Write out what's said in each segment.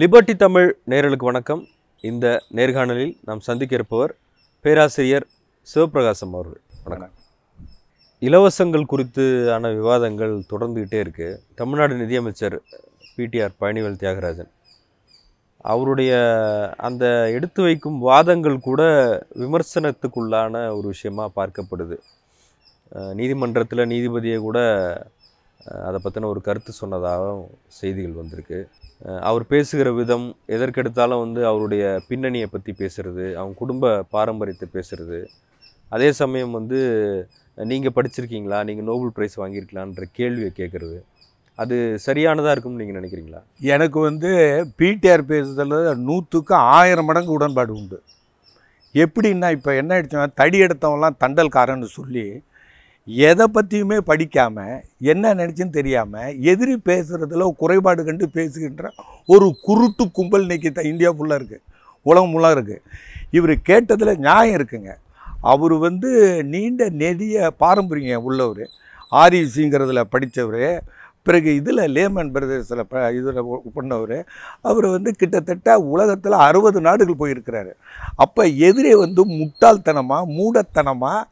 Liberty Tamil நேரலுக்கு வணக்கம். இந்த நேர்காணலில் நாம் சந்திக்க இருப்பவர் பேராசிரியர் சிவபிரகாசம் அவர்கள். வணக்கம். இலவசங்கள் குறித்தான விவாதங்கள் தொடர்ந்துக்கிட்டே இருக்குது தமிழ்நாடு நிதியமைச்சர் பிடிஆர் பழனிவேல் தியாகராஜன் அவருடைய அந்த எடுத்து வைக்கும் வாதங்கள் கூட விமர்சனத்துக்குள்ளான ஒரு விஷயமா பார்க்கப்படுது. நீதிமன்றத்தில் நீதிபதியை கூட அதை பற்றின ஒரு கருத்து சொன்னதாகவும் செய்திகள் வந்திருக்கு. அவர் பேசுகிற விதம் எதற்கெடுத்தாலும் வந்து அவருடைய பின்னணியை பற்றி பேசுறது அவங்க குடும்ப பாரம்பரியத்தை பேசுறது. அதே சமயம் வந்து நீங்கள் படிச்சிருக்கீங்களா? நீங்கள் நோபல் பிரைஸ் வாங்கியிருக்கலான்ற கேள்வியை கேட்குறது அது சரியானதாக இருக்கும்னு நீங்கள் நினைக்கிறீங்களா? எனக்கு வந்து பிடிஆர் பேசுதல் நூற்றுக்கு ஆயிரம் மடங்கு உடன்பாடு உண்டு. எப்படின்னா இப்போ என்ன ஆயிடுச்சுன்னா தடி எடுத்தவங்களாம் தண்டல்காரன்னு சொல்லி எதை பற்றியுமே படிக்காமல் என்ன நினச்சின்னு தெரியாமல் எதிரி பேசுகிறதுல குறைபாடு கண்டு பேசுகின்ற ஒரு குருட்டு கும்பல் இன்றைக்கி த- இந்தியா ஃபுல்லாக இருக்குது உலகம் ஃபுல்லாக இருக்குது இவர் கேட்டதில் நியாயம் இருக்குங்க. அவர் வந்து நீண்ட நெடிய பாரம்பரியம் உள்ளவர். ஆரிசிங்கிறதுல படித்தவர் பிறகு இதில் லேமன் பிரதேசத்தில் ப இதில் பண்ணவர். அவர் வந்து கிட்டத்தட்ட உலகத்தில் அறுபது நாடுகள் போயிருக்கிறாரு. அப்போ எதிரே வந்து முட்டாள்தனமாக மூடத்தனமாக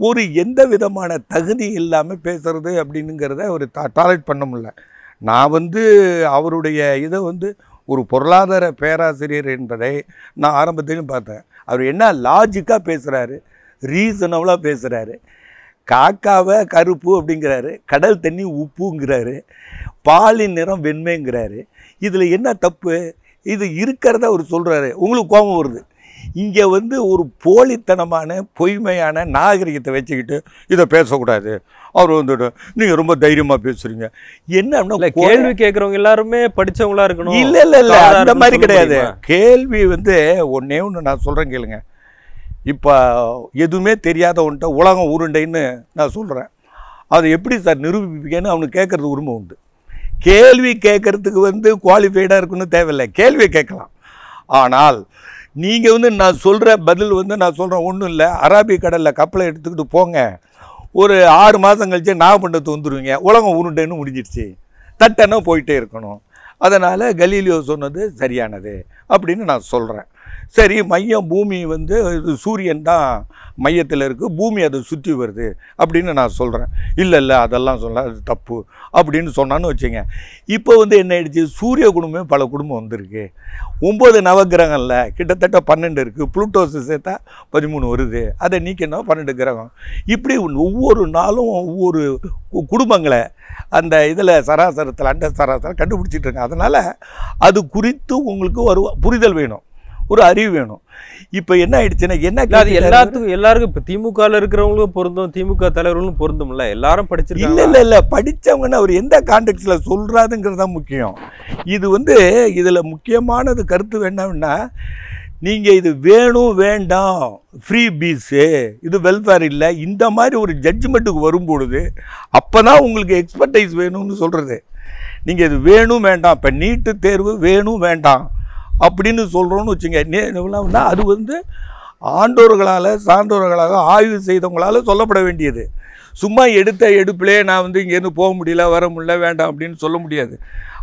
ஒரு எந்த விதமான தகுதி இல்லாமல் பேசுகிறது அப்படின்னுங்கிறத அவர் டாலரேட் பண்ண முடியல. நான் வந்து அவருடைய இதை வந்து ஒரு பொருளாதார பேராசிரியர் என்பதை நான் ஆரம்பத்திலையும் பார்த்தேன். அவர் என்ன லாஜிக்காக பேசுகிறாரு ரீசனபுளாக பேசுகிறாரு காக்காவை கருப்பு அப்படிங்கிறாரு கடல் தண்ணி உப்புங்கிறாரு பாலின் நிறம் வெண்மைங்கிறாரு இதில் என்ன தப்பு? இது இருக்கிறத அவர் சொல்கிறாரு உங்களுக்கு கோபம் வருது. இங்கே வந்து ஒரு போலித்தனமான பொய்மையான நாகரிகத்தை வச்சுக்கிட்டு இதை பேசக்கூடாது. அவர் வந்துட்டு நீங்கள் ரொம்ப தைரியமாக பேசுகிறீங்க இல்ல என்ன கேள்வி கேட்குறவங்க எல்லாருமே படிச்சவங்களா இருக்கணும். இல்லை இல்லை இல்லை அந்த மாதிரி கிடையாது? கேள்வி வந்து ஒன்றே ஒன்று நான் சொல்கிறேன் கேளுங்க. இப்போ எதுவுமே தெரியாத ஒன்ட்ட உலகம் உருண்டைன்னு நான் சொல்கிறேன் அதை எப்படி சார் நிரூபிப்பீங்கன்னு அவனுக்கு கேட்குறது உரிமை உண்டு. கேள்வி கேட்கறதுக்கு வந்து குவாலிஃபைடாக இருக்குன்னு தேவையில்லை. கேள்வி கேட்கலாம். ஆனால் நீங்கள் வந்து நான் சொல்கிற பதில் வந்து நான் சொல்கிறேன் ஒன்றும் இல்லை. அராபிக் கடலில் கப்பலை எடுத்துக்கிட்டு போங்க. ஒரு ஆறு மாதம் கழிச்சு நாகப்பட்டினத்து வந்துடுவீங்க உலகம் உருண்டைன்னு முடிஞ்சிடுச்சு தட்டனை போயிட்டே இருக்கணும். அதனால் கலீலியோ சொன்னது சரியானது அப்படின்னு நான் சொல்கிறேன் சரி மையம் பூமி வந்து சூரியன் தான் மையத்தில் இருக்குது பூமி அதை சுற்றி வருது அப்படின்னு நான் சொல்கிறேன் இல்லை இல்லை அதெல்லாம் சொல்ல அது தப்பு அப்படின்னு சொன்னான்னு வச்சுங்க. இப்போ வந்து என்ன ஆயிடுச்சு? சூரிய குடும்பமே பல குடும்பம் வந்திருக்கு. ஒம்பது நவகிரகங்களில் கிட்டத்தட்ட பன்னெண்டு இருக்குது புளூட்டோஸ் சேர்த்தா பதிமூணு வருது. அதை நீக்கணும் பன்னெண்டு கிரகம். இப்படி ஒவ்வொரு நாளும் ஒவ்வொரு குடும்பங்களை அந்த இதில் சராசரத்தில் அண்ட சராசரம் கண்டுபிடிச்சிட்டு இருக்காங்க. அதனால் அது குறித்து உங்களுக்கு ஒரு புரிதல் வேணும். ஒரு அறிவு வேணும். இப்போ என்ன ஆயிடுச்சுன்னா என்ன இல்ல அது? எல்லாத்துக்கும் எல்லாருக்கும் இப்ப திமுகல இருக்கிறவங்களும் பொருந்தும் திமுக தலைவர்களும் பொருந்தும்ல எல்லாரும் இல்ல படிச்சிருக்காங்க. இல்ல இல்ல படிச்சவங்கன்னு அவர் எந்த கான்டெக்ட்ல சொல்றாருங்கிறது தான் முக்கியம். இது வந்து இதுல முக்கியமானது கருத்து என்னன்னா நீங்க இது வேணும் வேண்டாம் ஃப்ரீ பீஸு இது வெல்ஃபேர் இல்லை இந்த மாதிரி ஒரு ஜட்ஜ்மெண்ட்டுக்கு வரும்பொழுது அப்பதான் உங்களுக்கு எக்ஸ்பர்டைஸ் வேணும்னு சொல்றது. நீங்க இது வேணும் வேண்டாம் இப்போ நீட்டு தேர்வு வேணும் வேண்டாம். அப்படின்னு சொல்கிறோன்னு வச்சுங்க. நே- அது வந்து ஆண்டோர்களால் சான்றோர்களாக ஆய்வு செய்தவங்களால் சொல்லப்பட வேண்டியது. சும்மா எடுத்த எடுப்பிலே நான் வந்து இங்கேருந்து போக முடியல வர முடியல வேண்டாம் அப்படின்னு சொல்ல முடியாது.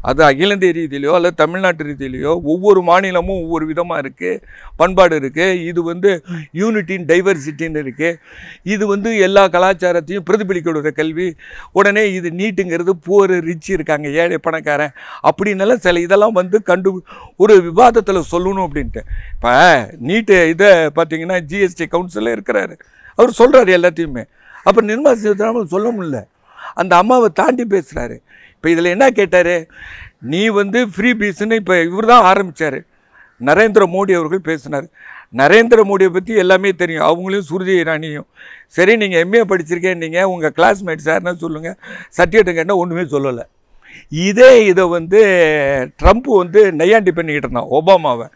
அது அகில இந்திய ரீதியிலையோ அல்லது தமிழ்நாட்டு ரீதியிலையோ ஒவ்வொரு மாநிலமும் ஒவ்வொரு விதமாக இருக்குது பண்பாடு இருக்குது இது வந்து யூனிட்டின் டைவர்சிட்டின்னு இருக்குது இது வந்து எல்லா கலாச்சாரத்தையும் பிரதிபலிக்கிற கல்வி. உடனே இது நீட்டுங்கிறது போர் ரிச் இருக்காங்க ஏழை பணக்காரன் அப்படின்னெல்லாம் சில இதெல்லாம் வந்து கண்டு ஒரு விவாதத்தில் சொல்லணும் அப்படின்ட்டு. இப்போ நீட்டு இதை பார்த்தீங்கன்னா ஜிஎஸ்டி கவுன்சிலில் இருக்கிறாரு. அவர் சொல்கிறார் எல்லாத்தையுமே. அப்போ நிர்மலா சீதாராமன் சொல்ல முடியல. அந்த அம்மாவை தாண்டி பேசுகிறாரு இப்போ இதில் என்ன கேட்டார்? நீ வந்து ஃப்ரீ பீஸ்ன்னு இப்போ இவர் தான் ஆரம்பித்தார் நரேந்திர மோடி அவர்கள் பேசினார். நரேந்திர மோடியை பற்றி எல்லாமே தெரியும். அவங்களையும் சுருதி இரானியும் சரி நீங்கள் எம்ஏ படிச்சிருக்கேன் நீங்கள் உங்கள் கிளாஸ்மேட் சார்னா சொல்லுங்கள் சர்டிஃபிகேட் கேட்டால் ஒன்றுமே சொல்லலை. இதே இதை வந்து ட்ரம்ப் வந்து நையாண்டி பண்ணிக்கிட்டு இருந்தான் ஒபாமாவை.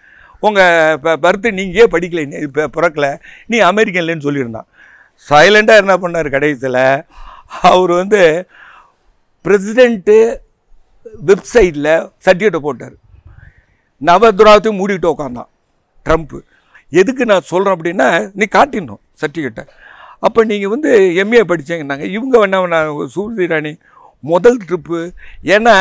உங்கள் பர்த்து நீங்கள் ஏன் இப்போ பிறக்கல? நீ அமெரிக்கன்லேன்னு சொல்லியிருந்தான். சைலண்டாக என்ன பண்ணார் கடைசியில்? அவர் வந்து பிரசிடெண்ட்டு வெப்சைட்டில் சர்டிஃபிகேட்டை போட்டார். நவதுராத்தையும் மூடிட்டு உட்காந்தான் ட்ரம்ப்பு எதுக்கு நான் சொல்கிறேன் அப்படின்னா நீ காட்டிடணும் சர்டிஃபிகேட்டை. அப்போ நீங்கள் வந்து எம்ஏ படிச்சீங்கன்னாங்க இவங்க என்ன நான் சூர்தி ராணி முதல் ட்ரிப்பு ஏன்னா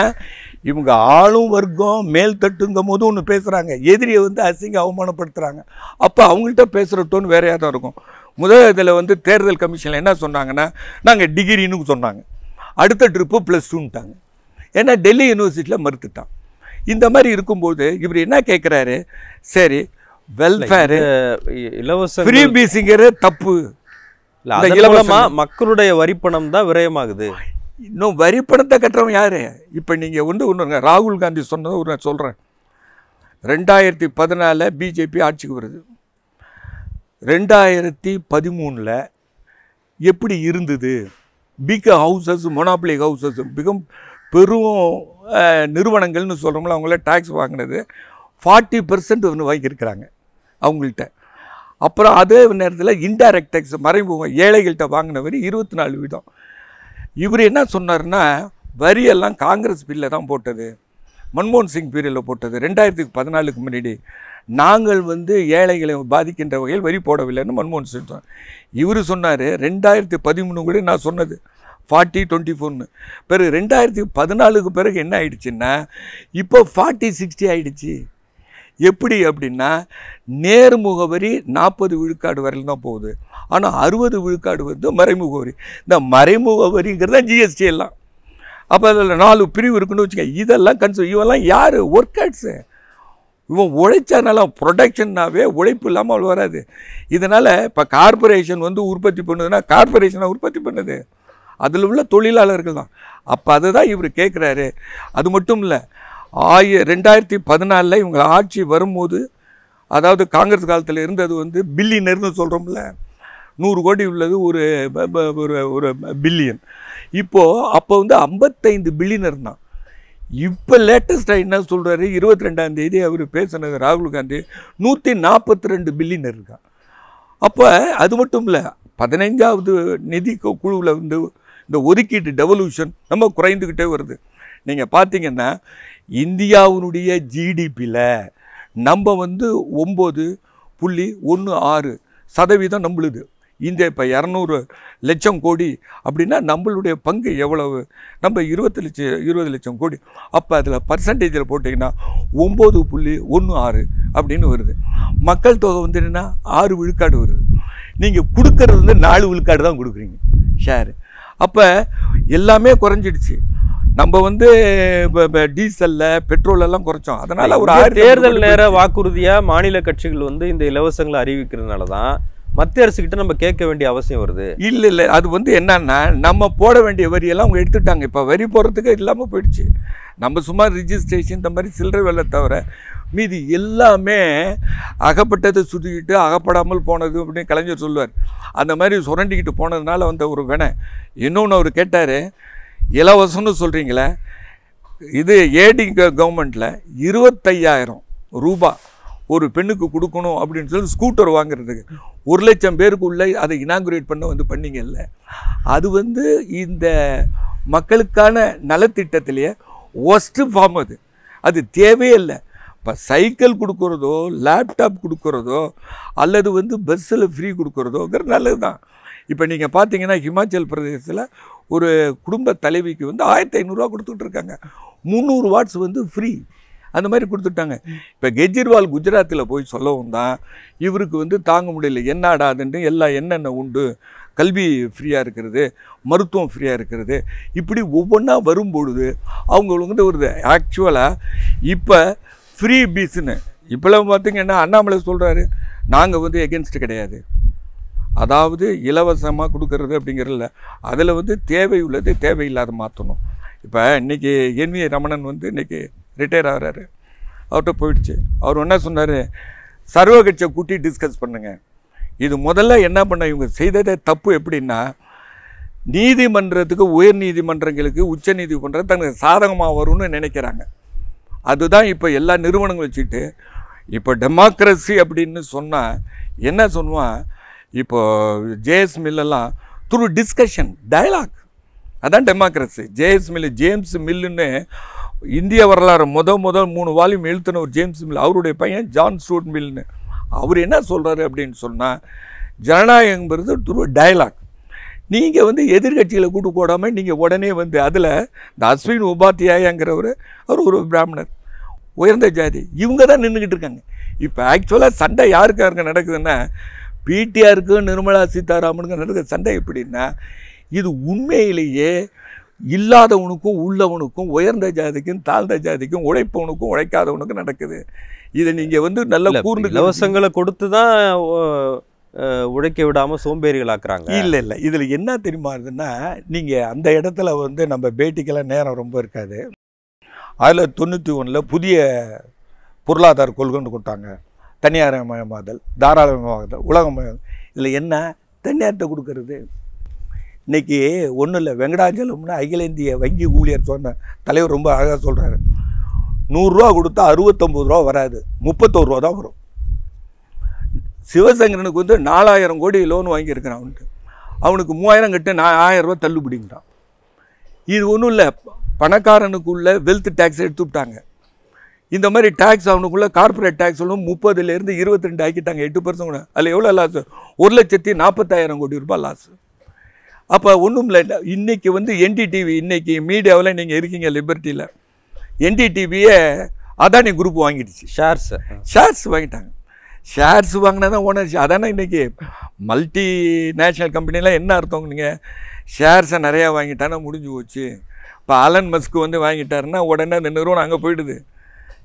இவங்க ஆளும் வர்க்கம் மேல் தட்டுங்கும் போது ஒன்று பேசுகிறாங்க எதிரியை வந்து அசிங்க அவமானப்படுத்துகிறாங்க அப்போ அவங்கள்ட்ட பேசுகிற டோன் வேறையாக தான் இருக்கும். முதல் இதில் வந்து தேர்தல் கமிஷனில் என்ன சொன்னாங்கன்னா நாங்கள் டிகிரின்னு சொன்னாங்க. அடுத்த ட்ரிப்பு ப்ளஸ் டூன்ட்டாங்க ஏன்னா டெல்லி யூனிவர்சிட்டியில் மறுத்துட்டான். இந்த மாதிரி இருக்கும்போது இவர் என்ன கேட்குறாரு சரி வெல்ஃபேரு இலவச ஃப்ரீ பீஸுங்கிற தப்பு. இல்ல, இந்த அதன் இலவச- மூலமா மக்களுடைய வரிப்பணம் தான் விரயமாகுது. இன்னும் வரி பணத்தை கட்டுறவன் யாரு? இப்போ நீங்கள் வந்து ஒன்று ராகுல் காந்தி சொன்னதை ஒரு நான் சொல்கிறேன் ரெண்டாயிரத்தி பதினாலில் பிஜேபி ஆட்சிக்கு வருது. ரெண்டாயிரத்தி பதிமூணில் எப்படி இருந்தது? பிக் ஹவுசஸ் மொனாப்ளி ஹவுசஸ் மிகவும் பெரும் நிறுவனங்கள்னு சொல்கிறோம்ல அவங்கள டேக்ஸ் வாங்கினது. ஃபார்ட்டி பர்சன்ட் ஒன்று வாங்கியிருக்கிறாங்க அவங்கள்ட்ட. அப்புறம் அதே நேரத்தில் இன்டைரக்ட் டேக்ஸ் மறைமுகம் ஏழைகள்கிட்ட வாங்கின வரி இருபத்தி நாலு வீதம். இவர் என்ன சொன்னார்னா வரியெல்லாம் காங்கிரஸ் பில்லில் தான் போட்டது. மன்மோகன் சிங் பீரியடில் போட்டது. ரெண்டாயிரத்துக்கு பதினாலுக்கு முன்னாடி நாங்கள் வந்து ஏழைகளை பாதிக்கின்ற வகையில் வரி போடவில்லைன்னு மன்மோகன் சிங் சொன்னார். இவர் சொன்னார் ரெண்டாயிரத்தி பதிமூணு கூட நான் சொன்னது ஃபார்ட்டி டுவெண்ட்டி ஃபோர்னு பிறகு ரெண்டாயிரத்தி பதினாலுக்கு பிறகு என்ன ஆயிடுச்சுன்னா இப்போ ஃபார்ட்டி சிக்ஸ்டி ஆயிடுச்சு. எப்படி அப்படின்னா நேர்முக வரி நாற்பது விழுக்காடு வரையில் தான் போகுது. ஆனால் அறுபது விழுக்காடு வந்து மறைமுக வரி இந்த மறைமுக வரிங்கிறது தான் ஜிஎஸ்டி எல்லாம். அப்போ அதில் நாலு பிரிவு இருக்குன்னு வச்சுக்கோங்க. இதெல்லாம் கன்சூ இவெல்லாம் யார்? ஒர்க்கர்ஸு இவன் உழைச்சானால ப்ரொடக்ஷன்னாவே உழைப்பு இல்லாமல் வராது. இதனால் இப்போ கார்ப்பரேஷன் வந்து உற்பத்தி பண்ணுதுன்னா கார்ப்பரேஷனை உற்பத்தி பண்ணுது. அதில் உள்ள தொழிலாளர்கள் தான். அப்போ அதை தான் இவர் கேட்குறாரு அது மட்டும் இல்லை ஆய ரெண்டாயிரத்தி பதினாலில் இவங்க ஆட்சி வரும்போது அதாவது காங்கிரஸ் காலத்தில் இருந்தது வந்து பில்லியனர்னு சொல்கிறோம்ல நூறு கோடி உள்ளது ஒரு ஒரு ஒரு பில்லியன் இப்போது அப்போ வந்து ஐம்பத்தைந்து பில்லியனர் தான். இப்போ லேட்டஸ்ட்டாக என்ன சொல்கிறாரு இருபத்தி ரெண்டாம் தேதி அவர் பேசினது ராகுல் காந்தி நூற்றி நாற்பத்தி ரெண்டு பில்லியனர் இருக்கான். அப்போ அது மட்டும் இல்லை பதினைஞ்சாவது நிதி கு- குழுவில் வந்து இந்த ஒதுக்கீட்டு டெவல்யூஷன் நம்ம குறைந்துக்கிட்டே வருது. நீங்கள் பார்த்தீங்கன்னா இந்தியாவினுடைய ஜிடிபியில் நம்ம வந்து ஒம்பது புள்ளி ஒன்று ஆறு சதவீதம் நம்மளுது. இந்த இப்போ இரநூறு லட்சம் கோடி அப்படின்னா நம்மளுடைய பங்கு எவ்வளவு? நம்ம இருபத்தி லட்சம் இருபது லட்சம் கோடி. அப்போ அதில் பர்சன்டேஜில் போட்டிங்கன்னா ஒம்பது புள்ளி ஒன்று ஆறு அப்படின்னு வருது. மக்கள் தொகை வந்து என்னென்னா ஆறு விழுக்காடு வருது. நீங்கள் கொடுக்கறது வந்து நாலு விழுக்காடு தான் கொடுக்குறீங்க. ஷேரு. அப்போ எல்லாமே குறைஞ்சிடுச்சு. நம்ம வந்து இப்போ டீசலில் பெட்ரோல் எல்லாம் குறைச்சோம். அதனால் ஒரு தேர்தல் நேர வாக்குறுதியா மாநில கட்சிகள் வந்து இந்த இலவசங்களை அறிவிக்கிறதுனால தான் மத்திய அரசு கிட்ட நம்ம கேட்க வேண்டிய அவசியம் வருது. இல்லை இல்லை. அது வந்து என்னன்னா நம்ம போட வேண்டிய வரியெல்லாம் அவங்க எடுத்துட்டாங்க. இப்போ வரி போடுறதுக்கு இல்லாமல் போயிடுச்சு. நம்ம சும்மா ரிஜிஸ்ட்ரேஷன் இந்த மாதிரி சில்லறை வேலை தவிர மீதி எல்லாமே அகப்பட்டதை சுற்றிக்கிட்டு அகப்படாமல் போனது அப்படின்னு கலைஞர் சொல்லுவார். அந்த மாதிரி சுரண்டிக்கிட்டு போனதுனால வந்த ஒரு வினை. இன்னொன்று அவர் கேட்டார் இலவசம்னு சொல்கிறீங்களே இது ஏடி கவர்மெண்ட்டில் இருபத்தையாயிரம் ரூபாய் ஒரு பெண்ணுக்கு கொடுக்கணும் அப்படின்னு சொல்லி ஸ்கூட்டர் வாங்குறதுக்கு. ஒரு லட்சம் பேருக்கு உள்ள அதை இனாகுரேட் பண்ண வந்து பண்ணீங்கல்ல அது வந்து இந்த மக்களுக்கான நலத்திட்டத்திலேயே ஒஸ்ட்டு ஃபார்ம் அது. அது தேவையே இல்லை. இப்போ சைக்கிள் கொடுக்குறதோ லேப்டாப் கொடுக்குறதோ அல்லது வந்து பஸ்ஸில் ஃப்ரீ கொடுக்குறதோங்கிறது நல்லது தான் இப்போ நீங்கள் பார்த்தீங்கன்னா ஹிமாச்சல் பிரதேசத்தில் ஒரு குடும்ப தலைவிக்கு வந்து ஆயிரத்தி ஐநூறுரூவா கொடுத்துட்ருக்காங்க முந்நூறு வாட்ஸ் வந்து ஃப்ரீ அந்த மாதிரி கொடுத்துட்டாங்க. இப்போ கெஜ்ரிவால் குஜராத்தில் போய் சொல்லவும் தான் இவருக்கு வந்து தாங்க முடியல. என்னடாதுன்ட்டு எல்லாம் என்னென்ன உண்டு? கல்வி ஃப்ரீயாக இருக்கிறது மருத்துவம் ஃப்ரீயாக இருக்கிறது. இப்படி ஒவ்வொன்றா வரும்பொழுது அவங்களுக்கு வந்து ஒரு ஆக்சுவலாக இப்போ ஃப்ரீ பீஸ்னு இப்போலாம் பார்த்திங்கன்னா அண்ணாமலை சொல்கிறாரு நாங்கள் வந்து எகென்ஸ்ட் கிடையாது. அதாவது இலவசமாக கொடுக்கறது அப்படிங்கிறதுல அதில் வந்து தேவை உள்ளது தேவையில்லாத மாற்றணும் இப்போ இன்றைக்கி என் வி ரமணன் வந்து இன்றைக்கி ரிட்டையர் ஆகிறாரு. அவர்கிட்ட போயிடுச்சு. அவர் என்ன சொன்னார் சர்வகட்சியை கூட்டி டிஸ்கஸ் பண்ணுங்க. இது முதல்ல என்ன பண்ண இவங்க செய்ததே தப்பு எப்படின்னா நீதிமன்றத்துக்கு உயர் நீதிமன்றங்களுக்கு உச்ச நீதிமன்றம் தனக்கு சாதகமாக வரும்னு நினைக்கிறாங்க. அதுதான் இப்போ எல்லா நிறுவனங்களும் வச்சுட்டு இப்போ டெமோக்ரஸி அப்படின்னு சொன்னால் என்ன சொல்லுவான் இப்போ ஜேஎஸ் மில்லெல்லாம் த்ரூ டிஸ்கஷன் டயலாக் அதான் democracy J S Mill James மில்லுன்னு இந்திய வரலாறு முத முதல் மூணு வால்யூம் எழுத்துன ஒரு ஜேம்ஸ் மில் அவருடைய பையன் ஜான் ஸ்டூட் மில்னு. அவர் என்ன சொல்கிறாரு அப்படின்னு சொன்னால் ஜனநாயகங்கிறது துரு டயலாக் நீங்கள் வந்து எதிர்கட்சிகளை கூட்டு போடாமல் நீங்கள் உடனே வந்து அதில் இந்த அஸ்வின் உபாத்தியாயங்கிறவர் அவர் ஒரு பிராமணர் உயர்ந்த ஜாதி. இவங்க தான் நின்றுக்கிட்டு இருக்காங்க. இப்போ ஆக்சுவலாக சண்டை யாருக்கு அங்கே நடக்குதுன்னா பிடிஆருக்கு நிர்மலா சீதாராமனுக்கு நடக்கிற சண்டை எப்படின்னா இது உண்மையிலேயே இல்லாதவனுக்கும் உள்ளவனுக்கும் உயர்ந்த ஜாதிக்கும் தாழ்ந்த ஜாதிக்கும் உழைப்பவனுக்கும் உழைக்காதவனுக்கும் நடக்குது. இதை நீங்கள் வந்து நல்லா கூர்ந்து இலவசங்களை கொடுத்து தான் உழைக்க விடாம சோம்பேறிகள் ஆக்குறாங்க இல்லை இல்லை. இதில் என்ன தெரியுமா இருந்ததுன்னா நீங்கள் அந்த இடத்துல வந்து நம்ம பேட்டிக்கெல்லாம் நேரம் ரொம்ப இருக்காது. அதில் தொண்ணூற்றி ஒன்றில் புதிய பொருளாதார கொள்கைன்னு கொடுத்தாங்க. தனியார்மயமாதல் தாராளமயமாதல் உலகமயம். இதில் என்ன? தனியார்கிட்ட கொடுக்கறது. இன்றைக்கி ஒன்றும் இல்லை. வெங்கடாச்சலம்னு அகில இந்திய வங்கி ஊழியர் சொன்ன தலைவர் ரொம்ப அழகாக சொல்கிறாரு நூறுரூவா கொடுத்தா அறுபத்தொம்பது ரூபா வராது. முப்பத்தோரு ரூபா தான் வரும். சிவசங்கரனுக்கு வந்து நாலாயிரம் கோடி லோன் வாங்கியிருக்கிறான் அவனுக்கு அவனுக்கு மூவாயிரம் கட்டு நான் ஆயிரம் ரூபா தள்ளுபடிங்கிறான். இது ஒன்றும் இல்லை. பணக்காரனுக்குள்ள வெல்த் டேக்ஸ் எடுத்து விட்டாங்க. இந்த மாதிரி டேக்ஸ் அவனுக்குள்ள கார்ப்பரேட் டேக்ஸ் ஒன்றும் முப்பதுலேருந்து இருபத்தி ரெண்டு ஆக்கிட்டாங்க. எட்டு பர்சன்ட் கூட. அதில் எவ்வளோ லாஸ் ஒரு லட்சத்தி நாற்பத்தாயிரம் கோடி ரூபாய் லாஸ் அப்போ ஒன்றும் இல்லை. இன்னைக்கு வந்து என்டிடிவி இன்னைக்கு மீடியாவில் நீங்கள் இருக்கீங்க லிபர்ட்டியில் என்டிடிவியே அதானி குரூப் வாங்கிடுச்சு. ஷேர்ஸ் ஷேர்ஸ் வாங்கிட்டாங்க. ஷேர்ஸ் வாங்கினா தான் ஓனர்ஷிப் அதானே இன்றைக்கி மல்டி நேஷ்னல் கம்பெனிலாம் என்ன அர்த்தம் நீங்கள் ஷேர்ஸை நிறையா வாங்கிட்டானா முடிஞ்சு போச்சு. இப்போ அலன் மஸ்க்கு வந்து வாங்கிட்டாருன்னா உடனே அந்த நிறுவனம் அங்கே போயிடுது.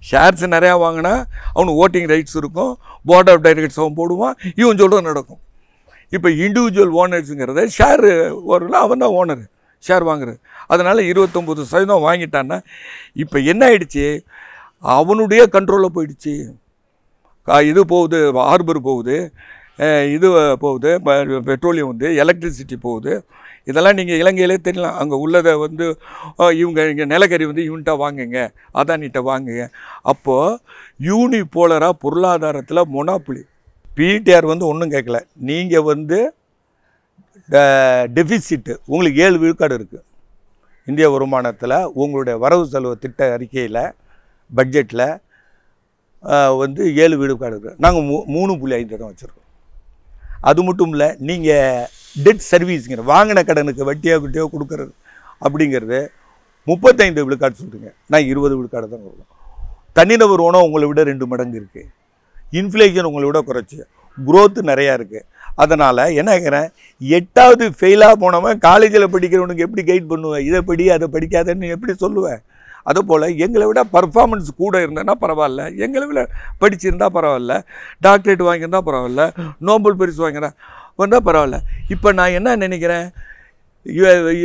ஷேர்ஸ் நிறையா வாங்கினா அவனுக்கு ஓட்டிங் ரைட்ஸ் இருக்கும். போர்ட் ஆஃப் டைரக்டர்ஸ் அவன் போடுவான். இவன் சொல்கிறது நடக்கும். இப்போ இண்டிவிஜுவல் ஓனர்ஸுங்கிறத ஷேர் வரல அவன் தான் ஓனர் ஷேர் வாங்குறது அதனால் இருபத்தொம்போது சதவீதம் வாங்கிட்டான்னா இப்போ என்ன ஆயிடுச்சு? அவனுடைய கண்ட்ரோலில் போயிடுச்சு. கா- இது போகுது ஹார்பர் போகுது இது போகுது பெட்ரோலியம் வந்து எலக்ட்ரிசிட்டி போகுது. இதெல்லாம் நீங்கள் இலங்கையிலே தெரியலாம் அங்கே உள்ளதை வந்து இவங்க இங்கே நிலக்கரி வந்து இவன்கிட்ட வாங்குங்க அதானிட்ட வாங்குங்க. அப்போது யூனி போலராக பொருளாதாரத்தில் மொனாப்புலி பிடிஆர் வந்து ஒன்றும் கேட்கல. நீங்கள் வந்து டெஃபிசிட்டு உங்களுக்கு ஏழு விழுக்காடு இருக்குது இந்திய வருமானத்தில் உங்களுடைய வரவு செலவு திட்ட அறிக்கையில் பட்ஜெட்டில் வந்து ஏழு விழுக்காடு இருக்குது நாங்கள் மூ மூணு புள்ளி ஐந்து தான் வச்சுருக்கோம். அது மட்டும் இல்லை நீங்கள் டெட் சர்வீஸுங்கிற வாங்கின கடனுக்கு வட்டியோ குட்டியோ கொடுக்குறது அப்படிங்கிறது முப்பத்தைந்து விழுக்காடு சொல்கிறீங்க நான் இருபது விழுக்காடு தான் கொடுக்குறோம் தனிநபர் உணவு உங்களை விட ரெண்டு மடங்கு இருக்குது இன்ஃப்ளேஷன் உங்களை விட குறைச்சி. குரோத்து நிறையா இருக்குது அதனால் என்ன கேட்குறேன் எட்டாவது ஃபெயிலாக போனவன் காலேஜில் படிக்கிறவனுக்கு எப்படி கைட் பண்ணுவேன்? இதை படி அதை படிக்காதன்னு எப்படி சொல்லுவேன்? அதுபோல் எங்களை விட பர்ஃபார்மன்ஸ் கூட இருந்தேன்னா பரவாயில்ல. எங்களை விட படிச்சிருந்தா பரவாயில்ல. டாக்டரேட் வாங்கியிருந்தால் பரவாயில்ல. நோபல் பரிசு வாங்கினா வந்தால் பரவாயில்ல. இப்போ நான் என்ன நினைக்கிறேன்?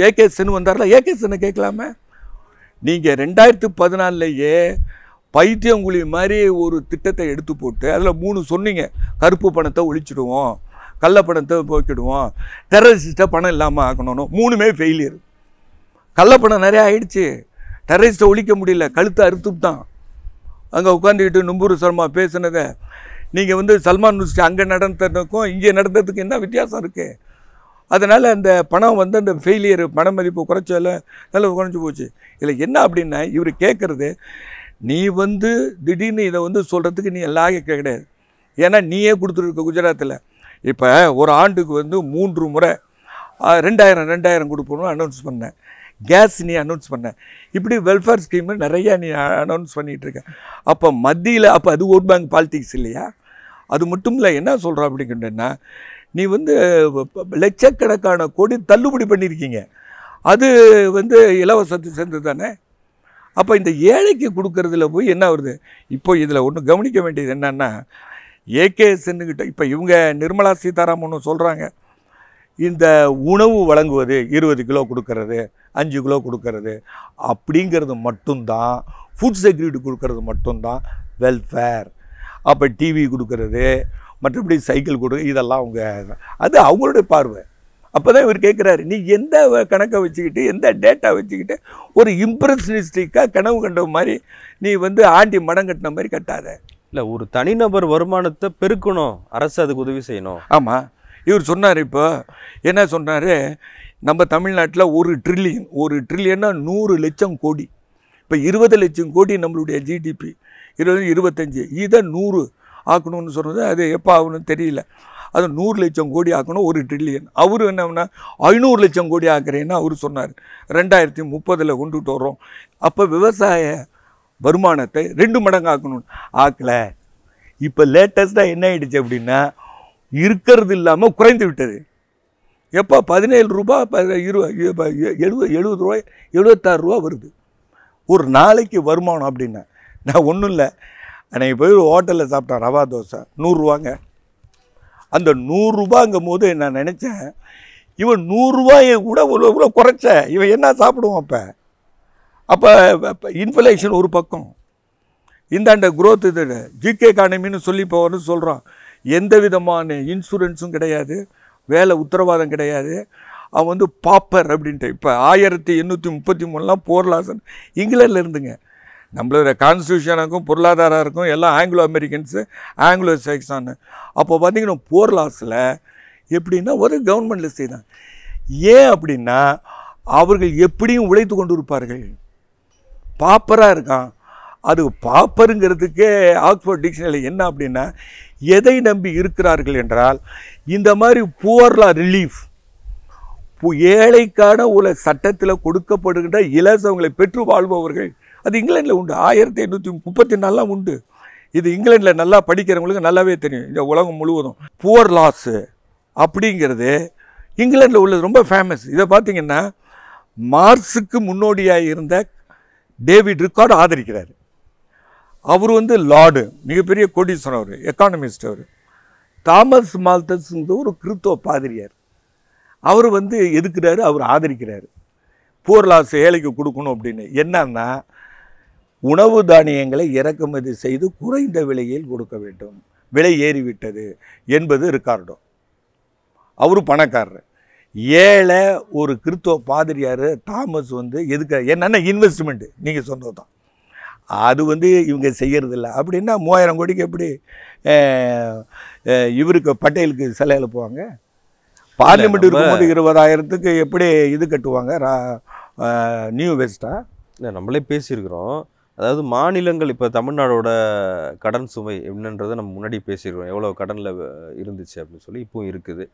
ஏகேசன் வந்தார்ல? ஏகேசனை கேட்கலாமே? நீங்கள் ரெண்டாயிரத்து பதினாலுலேயே பைத்தியங்குழி மாதிரி ஒரு திட்டத்தை எடுத்து போட்டு அதில் மூணு சொன்னீங்க. கருப்பு பணத்தை ஒழிச்சிடுவோம் கள்ள பணத்தை போக்கிடுவோம் டெரரிஸ்ட்டை பணம் இல்லாமல் ஆக்கணும்னு மூணுமே ஃபெயிலியர் கள்ளப்பணம் நிறையா ஆயிடுச்சு. டெரரிஸ்ட்டை ஒழிக்க முடியல. கழுத்தை அறுத்துட்டான். அங்கே உட்காந்துக்கிட்டு நும்பூர் சர்மா பேசுனதை. நீங்கள் வந்து சல்மான் ருஷ்டி அங்கே நடந்ததுக்கும் இங்கே நடந்ததுக்கு என்ன வித்தியாசம் இருக்குது அதனால் அந்த பணம் வந்து அந்த ஃபெயிலியர் பண மதிப்பு குறைச்சால நல்லா குறைஞ்சி போச்சு. இதில் என்ன அப்படின்னா இவர் கேட்குறது நீ வந்து திடீர்னு இதை வந்து சொல்கிறதுக்கு நீ லாயக்க கிடையாது. ஏன்னா நீயே கொடுத்துருக்க குஜராத்தில் இப்போ ஒரு ஆண்டுக்கு வந்து மூன்று முறை ரெண்டாயிரம் ரெண்டாயிரம் கொடுப்போம்னு அனௌன்ஸ் பண்ணேன். கேஸ் நீ அனௌன்ஸ் பண்ண. இப்படி வெல்ஃபேர் ஸ்கீமு நிறையா நீ அனௌன்ஸ் பண்ணிகிட்டு இருக்க. அப்போ மத்தியில் அப்போ அது ஓட் பேங்க் பாலிட்டிக்ஸ் இல்லையா? அது மட்டும் இல்லை என்ன சொல்கிறோம் அப்படிங்கிட்டேன்னா நீ வந்து லட்சக்கணக்கான கோடி தள்ளுபடி பண்ணியிருக்கீங்க. அது வந்து இலவசத்து சேர்ந்து தானே? அப்போ இந்த ஏழைக்கு கொடுக்கறதுல போய் என்ன வருது இப்போ இதில் ஒன்று கவனிக்க வேண்டியது என்னென்னா ஏகே சென்னுக்கிட்ட இப்போ இவங்க நிர்மலா சீதாராமன் சொல்கிறாங்க இந்த உணவு வழங்குவது இருபது கிலோ கொடுக்கறது அஞ்சு கிலோ கொடுக்கறது அப்படிங்கிறது மட்டும்தான். ஃபுட் செக்யூரிட்டி கொடுக்கறது மட்டும்தான். வெல்ஃபேர் அப்போ டிவி கொடுக்கறது மற்றபடி சைக்கிள் கொடு இதெல்லாம் அவங்க அது அவங்களுடைய பார்வை. அப்போ தான் இவர் கேட்குறாரு நீ எந்த கணக்கை வச்சுக்கிட்டு எந்த டேட்டா வச்சுக்கிட்டு ஒரு இம்ப்ரெஷனிஸ்டிக்காக கனவு கண்ட மாதிரி நீ வந்து ஆண்டி மடம் கட்டின மாதிரி கட்டாத. இல்ல ஒரு தனிநபர் வருமானத்தை பெருக்கணும் அரசு அதுக்கு உதவி செய்யணும். ஆமாம் இவர் சொன்னார் இப்போ என்ன சொன்னார்? நம்ம தமிழ்நாட்டில் ஒரு ட்ரில்லியன் ஒரு ட்ரில்லியன்னா நூறு லட்சம் கோடி. இப்போ இருபது லட்சம் கோடி நம்மளுடைய ஜிடிபி இருபது இருபத்தஞ்சி இதை நூறு ஆக்கணும்னு சொன்னது அது எப்போ ஆகணும்னு தெரியல. அது நூறு லட்சம் கோடி ஆக்கணும் ஒரு ட்ரில்லியன் அவர் என்னன்னா ஐநூறு லட்சம் கோடி ஆக்குறேன்னு அவர் சொன்னார். ரெண்டாயிரத்தி முப்பதில் கொண்டுட்டு வர்றோம் அப்போ விவசாய வருமானத்தை ரெண்டு மடங்கு ஆக்கணும். ஆக்கலை. இப்போ லேட்டஸ்ட்டாக என்ன ஆகிடுச்சு அப்படின்னா இருக்கிறது இல்லாமல் குறைந்து விட்டது. எப்போ? பதினேழு ரூபா ப- எழுபது எழுபது ரூபாய் எழுபத்தாறு ரூபா வருது. ஒரு நாளைக்கு வருமானம் அப்படின்னா நான் ஒன்றும் இல்லை. அன்னைக்கு போய் ஹோட்டலில் சாப்பிட்டேன் ரவா தோசை. நூறுரூவாங்க அந்த நூறுரூபாங்கும் போது நான் நினச்சேன் இவன் நூறுரூவாயை கூட ஒரு கூட குறைச்ச இவன் என்ன சாப்பிடுவான் அப்போ? அப்போ இன்ஃப்ளேஷன் ஒரு பக்கம். இந்தாண்ட குரோத் இது ஜிகே எக்கானமின்னு சொல்லி இப்போ சொல்கிறான் எந்த விதமான இன்சூரன்ஸும் கிடையாது வேலை உத்தரவாதம் கிடையாது. அவன் வந்து பாப்பர் அப்படின்ட்டு இப்போ ஆயிரத்தி எண்ணூற்றி முப்பத்தி மூணுலாம் போர்லாசன் இங்கிலாண்டில் இருந்துங்க. நம்மளோட கான்ஸ்டியூஷனுக்கும் பொருளாதாரம் இருக்கும் எல்லாம் ஆங்கிலோ அமெரிக்கன்ஸு ஆங்கிலோ சாக்ஸானு அப்போ பார்த்திங்கன்னா போர் லாஸில் எப்படின்னா ஒரு கவர்மெண்ட்டில் செய்தாங்க ஏன் அப்படின்னா அவர்கள் எப்படியும் உழைத்து கொண்டு இருப்பார்கள் பாப்பராக இருக்கான். அது பாப்பருங்கிறதுக்கே ஆக்ஸ்போர்ட் டிக்ஷனரி என்ன அப்படின்னா எதை நம்பி இருக்கிறார்கள் என்றால் இந்த மாதிரி புவர்லா ரிலீஃப் ஏழைக்கான உள்ள சட்டத்தில் கொடுக்கப்படுகின்ற இலசவங்களை பெற்று வாழ்பவர்கள் அது இங்கிலாண்டில் உண்டு. ஆயிரத்தி எண்ணூற்றி முப்பத்தி நாலாம் உண்டு. இது இங்கிலாண்டில் நல்லா படிக்கிறவங்களுக்கு நல்லாவே தெரியும். இந்த உலகம் முழுவதும். புவர் லாஸு அப்படிங்கிறது இங்கிலாண்டில் உள்ளது ரொம்ப ஃபேமஸ் இதை பார்த்தீங்கன்னா மார்ஸுக்கு முன்னோடியாக இருந்த டேவிட் ரிக்கார்டு ஆதரிக்கிறார். அவர் வந்து லார்டு மிகப்பெரிய கோடீஸ்வரர் அவர் எக்கானமிஸ்ட் அவர். தாமஸ் மால்தஸ்ங்கிறது ஒரு கிறித்துவ பாதிரியார். அவர் வந்து எதுக்குறாரு? அவர் ஆதரிக்கிறாரு. போர்லாஸ் ஏழைக்கு கொடுக்கணும் அப்படின்னு. என்னன்னா உணவு தானியங்களை இறக்குமதி செய்து குறைந்த விலையில் கொடுக்க வேண்டும். விலை ஏறிவிட்டது என்பது ரிக்கார்டோ. அவரு பணக்காரர். ஏழை ஒரு கிறித்துவ பாதிரியார் தாமஸ் வந்து எதுக்கு என்னென்ன இன்வெஸ்ட்மெண்ட்டு நீங்கள் சொன்னது தான் அது வந்து இவங்க செய்யறதில்ல. அப்படின்னா மூவாயிரம் கோடிக்கு எப்படி இவருக்கு பட்டேலுக்கு சிலை எழுப்புவாங்க பார்லிமெண்ட் இருக்கும்போது இருபதாயிரத்துக்கு எப்படி இது கட்டுவாங்க? நியூ வெஸ்டா இல்லை நம்மளே பேசியிருக்கிறோம். அதாவது மாநிலங்கள் இப்போ தமிழ்நாடோட கடன் சுமை என்னன்றதை நம்ம முன்னாடி பேசியிருக்கிறோம் எவ்வளோ கடனில் இருந்துச்சு அப்படின்னு சொல்லி இப்பவும் இருக்குது.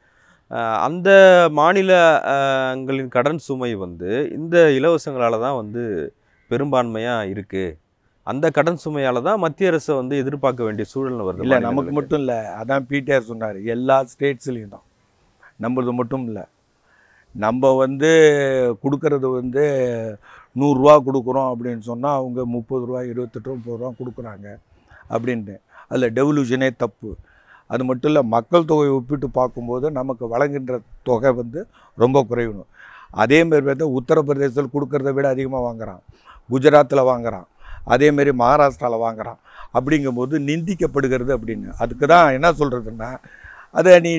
அந்த மாநிலங்களின் கடன் சுமை வந்து இந்த இலவசங்களால் தான் வந்து பெரும்பான்மையாக இருக்குது அந்த கடன் சுமையால் தான் மத்திய அரசை வந்து எதிர்பார்க்க வேண்டிய சூழல் வருது இல்லை நமக்கு. மட்டும் இல்லை. அதான் பிடிஆர் சொன்னார். எல்லா ஸ்டேட்ஸ்லேயும் தான். நம்மளது மட்டும் இல்லை. நம்ம வந்து கொடுக்கறது வந்து நூறுரூவா கொடுக்குறோம் அப்படின்னு சொன்னால் அவங்க முப்பது ரூபா இருபத்தெட்டு ரூபா முப்பது ரூபா கொடுக்குறாங்க அப்படின்ட்டு. அதில் டெவல்யூஷனே தப்பு. அது மட்டும் இல்லை மக்கள் தொகையை ஒப்பிட்டு பார்க்கும்போது நமக்கு வழங்குகின்ற தொகை வந்து ரொம்ப குறையணும் அதேமாரி பார்த்தா உத்தரப்பிரதேசத்தில் கொடுக்கறத விட அதிகமாக வாங்குறான். குஜராத்தில் வாங்குறான். அதேமாரி மகாராஷ்டிராவில் வாங்குறான். அப்படிங்கும்போது நிந்திக்கப்படுகிறது அப்படின்னு. அதுக்கு தான் என்ன சொல்கிறதுன்னா அதை நீ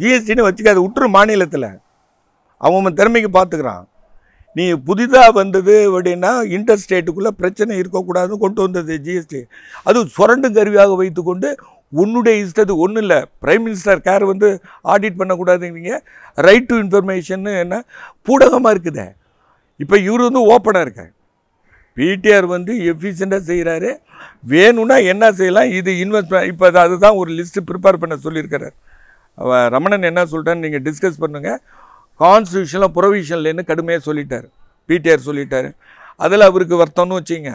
ஜிஎஸ்டின்னு வச்சுக்க அதை விட்டுரு மாநிலத்தில். அவன் அவன் திறமைக்கு பார்த்துக்கிறான். நீ புதிதாக வந்தது அப்படின்னா இன்டர் ஸ்டேட்டுக்குள்ளே பிரச்சனை இருக்கக்கூடாதுன்னு கொண்டு வந்தது ஜிஎஸ்டி அது சுரண்டு கருவியாக வைத்துக்கொண்டு உன்னுடைய இஷ்டத்து ஒன்றும் இல்லை. பிரைம் மினிஸ்டர் கேர் வந்து ஆடிட் பண்ணக்கூடாதுங்கிறீங்க. ரைட் டு இன்ஃபர்மேஷன் என்ன? பூடகமாக இருக்குதே. இப்போ இவர் வந்து ஓப்பனாக இருக்கார் பிடிஆர் வந்து எஃபிஷியண்ட்டாக செய்கிறாரு வேணும்னா என்ன செய்யலாம்? இது இன்வெஸ்ட்மெண்ட் இப்போ அதுதான் ஒரு லிஸ்ட்டு ப்ரிப்பேர் பண்ண சொல்லியிருக்கிறார். ரமணன் என்ன சொல்கிறேன்னு நீங்கள் டிஸ்கஸ் பண்ணுங்கள் கான்ஸ்டியூஷனில் ப்ரொவிஷன்லேன்னு கடுமையாக சொல்லிட்டார். பிடிஆர் சொல்லிட்டார். அதில் அவருக்கு வருத்தம்னு வச்சிங்க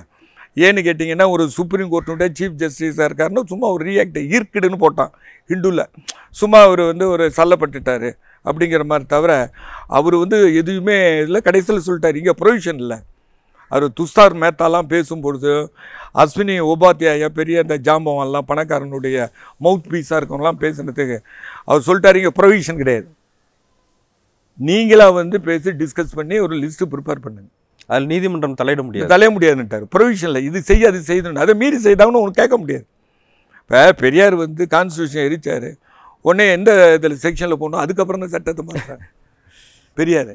ஏன்னு கேட்டிங்கன்னா ஒரு சுப்ரீம் கோர்ட்டுடைய சீஃப் ஜஸ்டிஸாக இருக்காருன்னு சும்மா ஒரு ரியாக்டை ஈர்க்குடுன்னு போட்டான். ஹிண்டுவில் சும்மா அவர் வந்து ஒரு சல்லப்பட்டுட்டார் அப்படிங்கிற மாதிரி தவிர அவர் வந்து எதுவுமே இல்லை கடைசியில் சொல்லிட்டார். இங்கே ப்ரொவிஷன் இல்லை. அவர் துஷார் மேத்தாலாம் பேசும்பொழுது அஸ்வினி உபாத்தியாயா பெரிய அந்த ஜாம்பவன்லாம் பணக்காரனுடைய மவுத் பீஸாக இருக்கவங்களாம் பேசுனதுக்கு அவர் சொல்லிட்டார் இங்கே ப்ரொவிஷன் கிடையாது. நீங்களாக வந்து பேசி டிஸ்கஸ் பண்ணி ஒரு லிஸ்ட்டு ப்ரிப்பேர் பண்ணுங்க. அதில் நீதிமன்றம் தலையிட முடியாது. தலைய முடியாதுன்ட்டார். ப்ரொவிஷனில் இது செய்ய அது செய்யணும் அதை மீறி செய்தாங்கன்னு உனக்கு கேட்க முடியாது. இப்போ பெரியார் வந்து கான்ஸ்டியூஷன் எரிச்சார். உடனே எந்த இதில் செக்ஷனில் போகணும்? அதுக்கப்புறம் தான் சட்டத்தை மாற்றாங்க பெரியார்.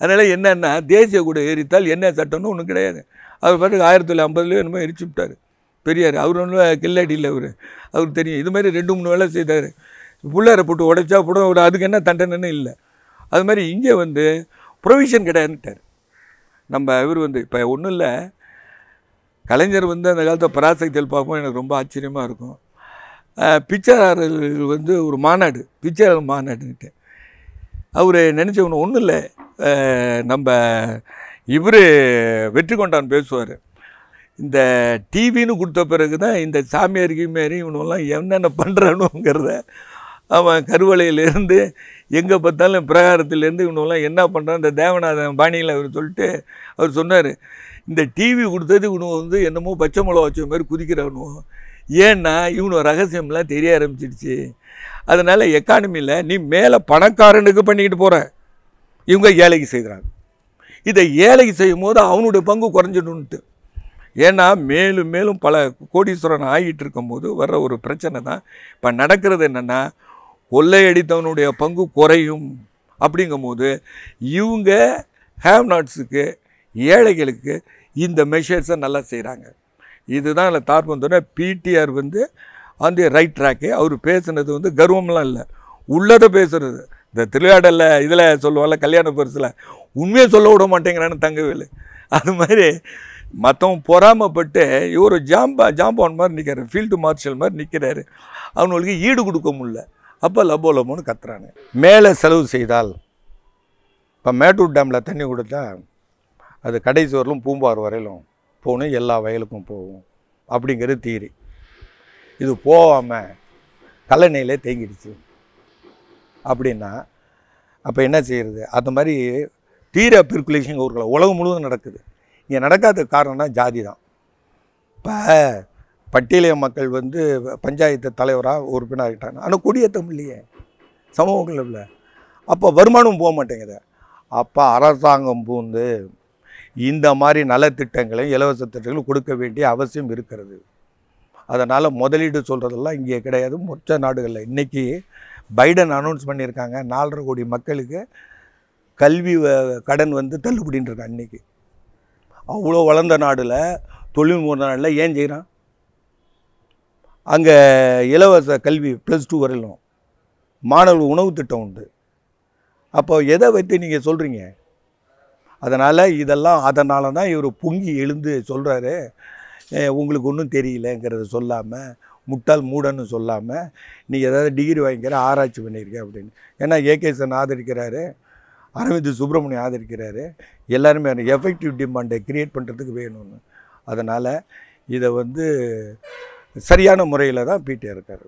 அதனால் என்னென்னா தேசிய கூட எரித்தால் என்ன சட்டம்னு ஒன்றும் கிடையாது. அவர் பாட்டுக்கு ஆயிரத்தி தொள்ளாயிரத்தி ஐம்பதுலேயே என்னமோ எரிச்சு விட்டார். பெரியார். அவர் ஒன்றும் கில்லாடி இல்லை அவர். அவருக்கு தெரியும். இது மாதிரி ரெண்டு மூணு வேலை செய்தார். புள்ளாரை போட்டு உடைச்சா கூட ஒரு அதுக்கு என்ன தண்டனைன்னு இல்லை. அது மாதிரி இங்கே வந்து ப்ரொவிஷன் கிடையாதுன்ட்டார் நம்ம இவர் வந்து இப்போ ஒன்றும் இல்லை. கலைஞர் வந்து அந்த காலத்தில் பராசக்தியில் பார்ப்போம் எனக்கு ரொம்ப ஆச்சரியமாக இருக்கும். பிச்சைக்காரர்கள் வந்து ஒரு மாநாடு பிச்சைக்காரர் மாநாடுன்ட்டு அவர் நினச்ச ஒன்று ஒன்றும் இல்லை. நம்ம இவர் வெற்றி கொண்டான் பேசுவார். இந்த டிவின்னு கொடுத்த பிறகு தான் இந்த சாமியார் கீமியார் இவனெல்லாம் என்னென்ன பண்ணுறானுங்கிறத அவன் கருவலையிலேருந்து எங்கே பார்த்தாலும் பிரகாரத்திலேருந்து இவனெல்லாம் என்ன பண்ணுறான் இந்த தேவநாதன் பாணியில் அவர் சொல்லிட்டு அவர் சொன்னார் இந்த டிவி கொடுத்தது இவனு வந்து என்னமோ பச்சை மிளகா வச்ச மாதிரி குதிக்கிறவனும் ஏன்னா இவனு ரகசியம்லாம் தெரிய ஆரம்பிச்சிடுச்சு. அதனால் எக்கானமியில் நீ மேலே பணக்காரனுக்கு பண்ணிக்கிட்டு போகிற இவங்க ஏழைக்கு செய்கிறாங்க. இதை ஏழைக்கு செய்யும் போது அவனுடைய பங்கு குறைஞ்சிடும்ட்டு ஏன்னா மேலும் மேலும் பல கோடீஸ்வரன் ஆகிட்டு இருக்கும்போது வர்ற ஒரு பிரச்சனை தான் இப்போ நடக்கிறது என்னென்னா கொள்ளையடித்தவனுடைய பங்கு குறையும். அப்படிங்கும்போது இவங்க ஹேவ் நாட்ஸுக்கு ஏழைகளுக்கு இந்த மெஷர்ஸை நல்லா செய்கிறாங்க இதுதான் அதில் தார்பந்தோட பிடிஆர் வந்து அந்த ரைட் ட்ராக்கு அவர் பேசுனது வந்து கர்வம்லாம் இல்லை. உள்ளதை பேசுறது. இந்த திருவிழாடலில் இதில் சொல்லுவாள் கல்யாண பரிசில் உண்மையை சொல்ல விட மாட்டேங்கிறான்னு தங்கவேலு அது மாதிரி மற்றவன் பொறாமப்பட்டு இவர் ஜாம்பா ஜாம்பான் மாதிரி நிற்கிறாரு ஃபீல்டு மார்ஷல் மாதிரி நிற்கிறாரு அவனுங்களுக்கு ஈடு கொடுக்க முடியல. அப்போ லபோ லபோன்னு கத்துறாங்க மேலே செலவு செய்தால் இப்போ மேட்டூர் டேமில் தண்ணி கொடுத்தா அது கடைசி வரலும் பூம்பார் வரையிலும் போகணும் எல்லா வயலுக்கும் போகும். அப்படிங்கிறது தீரி இது போகாமல் கல்லணையிலே தேங்கிடுச்சு. அப்படின்னா அப்போ என்ன செய்கிறது அந்த மாதிரி தீர பெர்குலேஷன் ஊர்களை உலகம் முழுவதும் நடக்குது. இங்கே நடக்காத காரணம்னா ஜாதி தான். இப்போ பட்டியலிய மக்கள் வந்து பஞ்சாயத்து தலைவராக உறுப்பினராகிட்டாங்க ஆனால் குடியேற்றம் இல்லையே சமூகங்கள் இல்லை. அப்போ வருமானம் போக மாட்டேங்குது. அப்போ அரசாங்கம் பூந்து இந்த மாதிரி நலத்திட்டங்களையும் இலவச திட்டங்களும் கொடுக்க வேண்டிய அவசியம் இருக்கிறது. அதனால் முதலீடு சொல்கிறதெல்லாம் இங்கே கிடையாது. மொத்த நாடுகளில் இன்றைக்கி பைடன் அனௌன்ஸ் பண்ணியிருக்காங்க. நாலரை கோடி மக்களுக்கு கல்வி வ- கடன் வந்து தள்ளுபடின்னு இருக்கான் இன்றைக்கி அவ்வளோ வளர்ந்த நாடில் தொழில் முறை நாடில் ஏன் செய்கிறான் அங்கே இலவச கல்வி ப்ளஸ் டூ வரையிலும் மாணவர் உணவு திட்டம் உண்டு. அப்போ எதை வைத்து நீங்கள் சொல்கிறீங்க அதனால் இதெல்லாம் அதனால தான் இவர் பொங்கி எழுந்து சொல்கிறாரு உங்களுக்கு ஒன்றும் தெரியலங்கிறத சொல்லாமல் முட்டாள் மூடன்னு சொல்லாமல் நீ ஏதாவது டிகிரி வாங்கிக்கிற ஆராய்ச்சி பண்ணியிருக்க அப்படின்னு. ஏன்னா ஏகேசன் ஆதரிக்கிறாரு அரவிந்த் சுப்பிரமணியம் ஆதரிக்கிறாரு. எல்லாருமே அந்த எஃபெக்டிவ் டிமாண்டை க்ரியேட் பண்ணுறதுக்கு வேணும்னு. அதனால் இதை வந்து சரியான முறையில் தான் பிடிஆர் இருக்கார்